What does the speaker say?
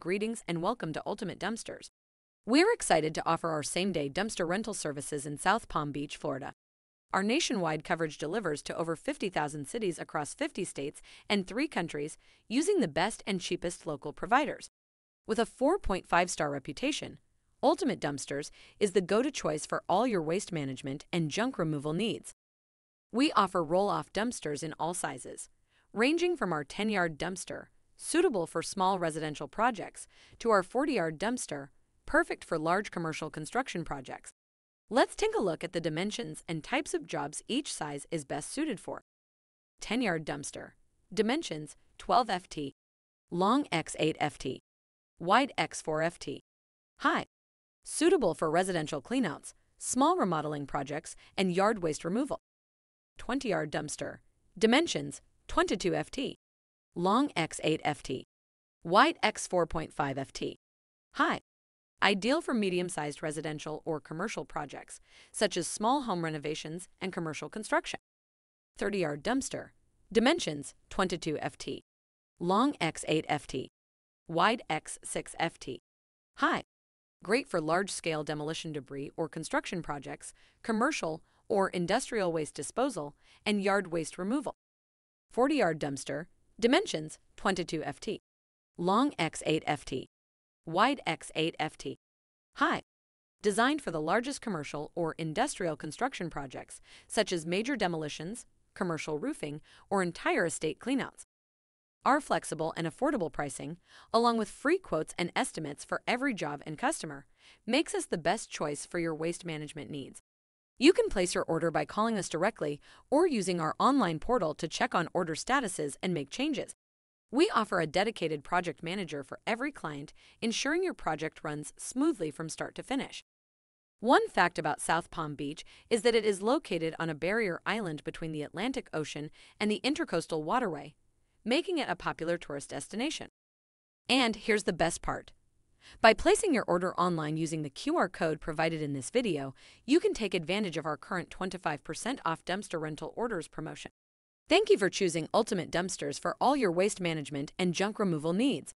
Greetings and welcome to Ultimate Dumpsters. We're excited to offer our same day dumpster rental services in South Palm Beach, Florida. Our nationwide coverage delivers to over 50,000 cities across 50 states and three countries using the best and cheapest local providers. With a 4.5 star reputation, Ultimate Dumpsters is the go to choice for all your waste management and junk removal needs. We offer roll off dumpsters in all sizes, ranging from our 10 yard dumpster suitable for small residential projects, to our 40 yard dumpster, perfect for large commercial construction projects. Let's take a look at the dimensions and types of jobs each size is best suited for. 10 yard dumpster. Dimensions 12 ft. Long x8 ft. Wide x4 ft. High. Suitable for residential cleanouts, small remodeling projects, and yard waste removal. 20 yard dumpster. Dimensions 22 ft long X8 FT, wide X4.5 FT. High, ideal for medium-sized residential or commercial projects, such as small home renovations and commercial construction. 30-yard dumpster, dimensions 22 FT, long X8 FT, wide X6 FT. High, great for large-scale demolition debris or construction projects, commercial or industrial waste disposal, and yard waste removal. 40-yard dumpster, Dimensions 22 ft. Long x8 ft. Wide x8 ft. High. Designed for the largest commercial or industrial construction projects, such as major demolitions, commercial roofing, or entire estate cleanouts. Our flexible and affordable pricing, along with free quotes and estimates for every job and customer, makes us the best choice for your waste management needs. You can place your order by calling us directly or using our online portal to check on order statuses and make changes. We offer a dedicated project manager for every client, ensuring your project runs smoothly from start to finish. One fact about South Palm Beach is that it is located on a barrier island between the Atlantic Ocean and the Intercoastal Waterway, making it a popular tourist destination. And here's the best part by placing your order online using the QR code provided in this video, you can take advantage of our current 25% off dumpster rental orders promotion. Thank you for choosing Ultimate Dumpsters for all your waste management and junk removal needs.